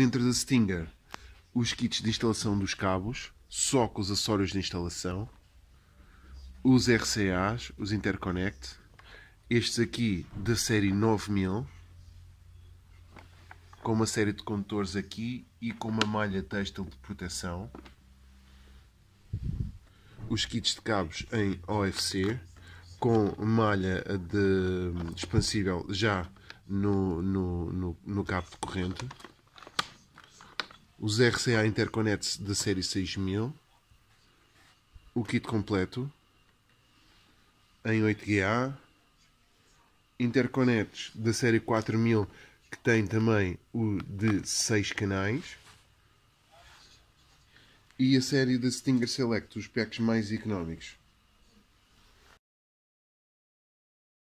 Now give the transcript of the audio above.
dentro da Stinger. Os kits de instalação dos cabos, só com os acessórios de instalação, os RCAs, os Interconnect, estes aqui da série 9000, com uma série de condutores aqui e com uma malha têxtil de proteção, os kits de cabos em OFC, com malha de expansível já no, no, no, no cabo de corrente, os RCA Interconnects da série 6000, o kit completo em 8GA, interconnects da série 4000 que tem também o de 6 canais e a série da Stinger Select, os packs mais económicos.